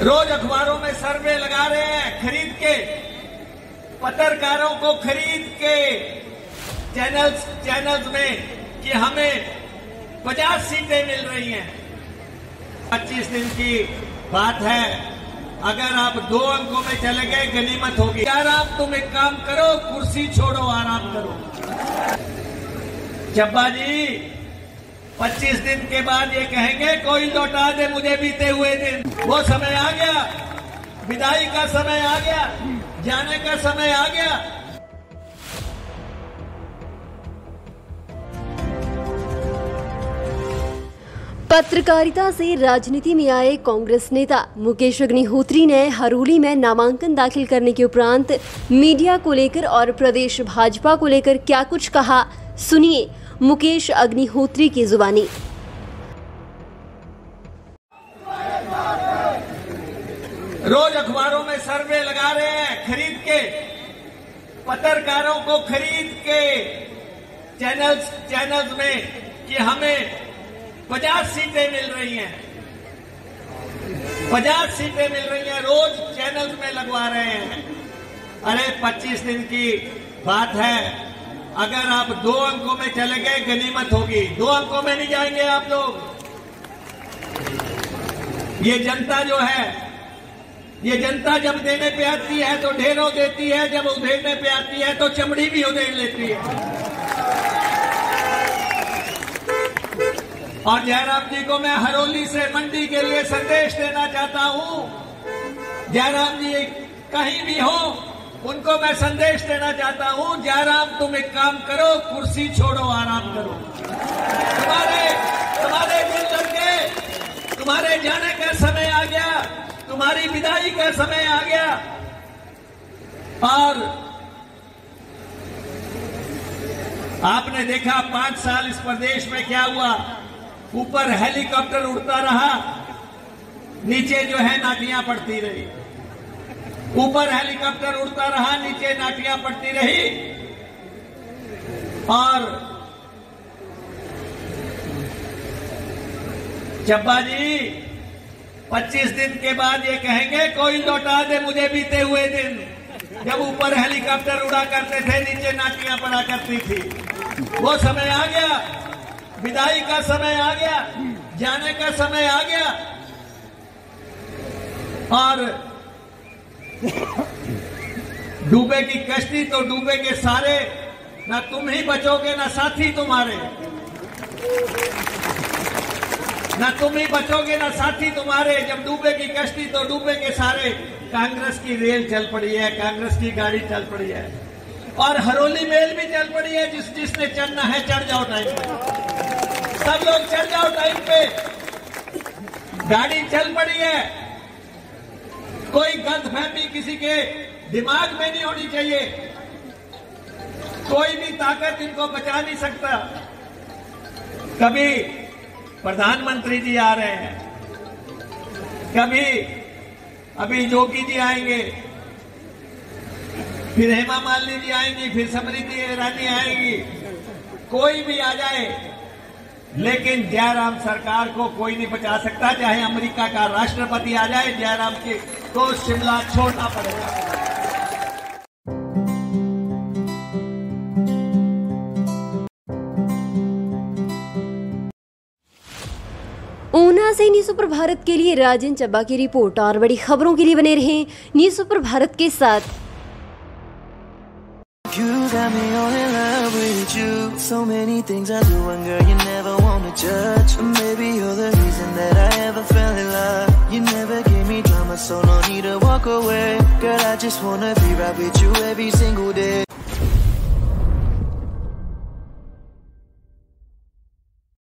रोज अखबारों में सर्वे लगा रहे हैं, खरीद के। पत्रकारों को खरीद के चैनल्स चैनल्स में कि हमें पचास सीटें मिल रही हैं। पच्चीस दिन की बात है। अगर आप दो अंकों में चले गए, गनीमत होगी। आराम तुम एक काम करो, कुर्सी छोड़ो, आराम करो। चब्बा जी 25 दिन के बाद ये कहेंगे, कोई लौटा दे मुझे बीते हुए दिन। वो समय आ गया। विदाई का समय आ गया। जाने का समय आ गया। पत्रकारिता से राजनीति में आए कांग्रेस नेता मुकेश अग्निहोत्री ने हरोली में नामांकन दाखिल करने के उपरांत मीडिया को लेकर और प्रदेश भाजपा को लेकर क्या कुछ कहा, सुनिए। मुकेश अग्निहोत्री की जुबानी। रोज अखबारों में सर्वे लगा रहे हैं खरीद के। पत्रकारों को खरीद के चैनल्स चैनल्स में कि हमें पचास सीटें मिल रही हैं। पचास सीटें मिल रही हैं, रोज चैनल्स में लगवा रहे हैं। अरे 25 दिन की बात है। अगर आप दो अंकों में चले गए, गनीमत होगी। दो अंकों में नहीं जाएँगे आप लोग। ये जनता जो है, ये जनता जब देने पे आती है तो ढेरों देती है। जब उधेड़ने पे आती है तो चमड़ी भी उधेड़ लेती है। और जयराम जी को मैं हरोली से मंडी के लिए संदेश देना चाहता हूँ। जयराम जी, कहीं भी हो उनको मैं संदेश देना चाहता हूँ, जयराम, तुम एक काम करो, कुर्सी छोड़ो, आराम करो। तुम्हारे तुम्हारे दिल लड़के, तुम्हारे जाने का समय आ गया, तुम्हारी विदाई का समय आ गया। और आपने देखा, पाँच साल इस प्रदेश में क्या हुआ? ऊपर हेलीकॉप्टर उड़ता रहा, नीचे जो है नाटियाँ पड़ती रही। ऊपर हेलीकॉप्टर उड़ता रहा, नीचे नाटियाँ पड़ती रही। और चब्बा जी 25 दिन के बाद ये कहेंगे, कोई लौटा दे मुझे बीते हुए दिन। जब ऊपर हेलीकॉप्टर उड़ा करते थे, नीचे नाटियाँ पड़ा करती थी। वो समय आ गया। विदाई का समय आ गया। जाने का समय आ गया। और डूबे की कश्ती तो डूबे के सारे। ना तुम ही बचोगे, ना साथी तुम्हारे। ना तुम ही बचोगे, ना साथी तुम्हारे। जब डूबे की कश्ती तो डूबे के सारे। कांग्रेस की रेल चल पड़ी है, कांग्रेस की गाड़ी चल पड़ी है। और हरोली मेल भी चल पड़ी है, जिस, जिसने चढ़ना है, चढ़ जाओ टाइम पे। सब लोग चढ़ जाओ टाइम पे। गाड़ी चल पड़ी है। कोई गलत फहमी किसी के, दिमाग में नहीं होनी चाहिए। कोई भी ताकत इनको बचा नहीं सकता। कभी प्रधानमंत्री जी आ रहे हैं, कभी अभी जोगी जी आएँगे, फिर हेमा मालिनी जी आएँगी, फिर समृद्धि ईरानी आएँगी, कोई भी आ जाए, लेकिन जयराम सरकार को कोई नहीं बचा सकता, चाहे अमेरिका का राष्ट्रपति आ जाए, जयराम के तो शिमला छोड़ना पड़ेगा। ऊना से न्यूज़ सुपर भारत के लिए राजन चब्बा की रिपोर्ट और बड़ी खबरों के लिए बने रहें न्यूज़ सुपर भारत के साथ। You. So many things I do, and girl, you never wanna judge. But Maybe you're the reason that I ever fell in love. You never gave me drama, so no need to walk away. Girl, I just wanna be right with you every single day.